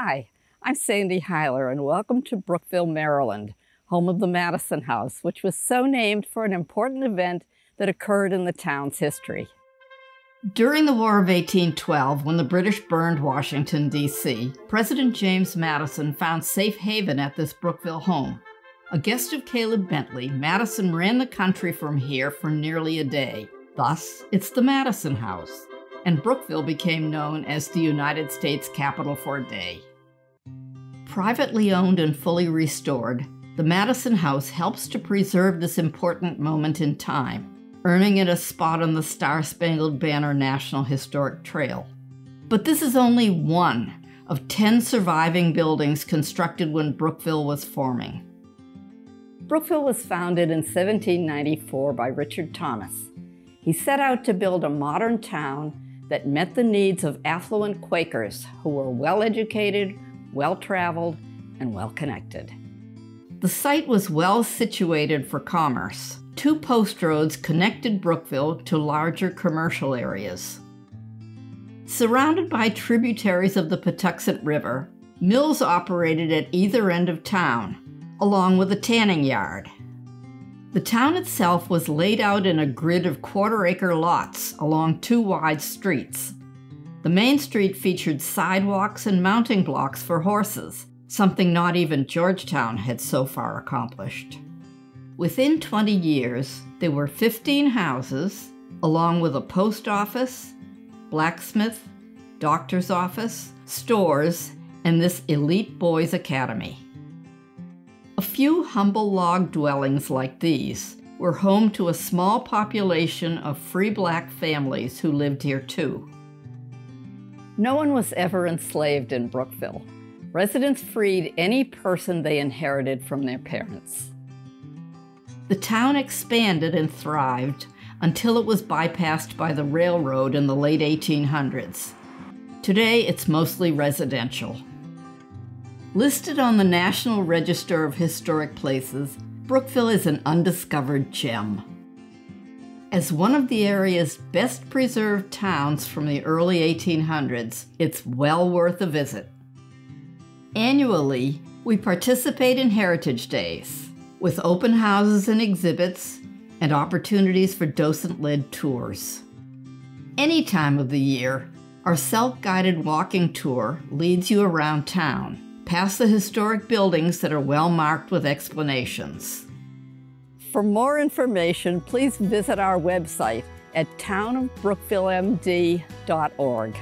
Hi, I'm Sandy Heiler, and welcome to Brookeville, Maryland, home of the Madison House, which was so named for an important event that occurred in the town's history. During the War of 1812, when the British burned Washington, D.C., President James Madison found safe haven at this Brookeville home. A guest of Caleb Bentley, Madison ran the country from here for nearly a day. Thus, it's the Madison House, and Brookeville became known as the United States capital for a day. Privately owned and fully restored, the Madison House helps to preserve this important moment in time earning it a spot on the Star Spangled Banner National Historic Trail. But this is only one of 10 surviving buildings constructed when Brookeville was forming. Brookeville was founded in 1794 by Richard Thomas. He set out to build a modern town that met the needs of affluent Quakers who were well educated, well traveled, and well connected. The site was well situated for commerce. Two post roads connected Brookeville to larger commercial areas. Surrounded by tributaries of the Patuxent River, mills operated at either end of town, along with a tanning yard. The town itself was laid out in a grid of quarter acre lots along two wide streets. The main street featured sidewalks and mounting blocks for horses, something not even Georgetown had so far accomplished. Within 20 years, there were 15 houses, along with a post office, blacksmith, doctor's office, stores, and this elite boys' academy. A few humble log dwellings like these were home to a small population of free black families who lived here too. No one was ever enslaved in Brookeville. Residents freed any person they inherited from their parents. The town expanded and thrived until it was bypassed by the railroad in the late 1800s. Today, it's mostly residential. Listed on the National Register of Historic Places, Brookeville is an undiscovered gem. As one of the area's best preserved towns from the early 1800s, it's well worth a visit. Annually, we participate in Heritage Days with open houses and exhibits and opportunities for docent led tours. Any time of the year, our self guided walking tour leads you around town, past the historic buildings that are well marked with explanations. For more information, please visit our website at townofbrookevillemd.org.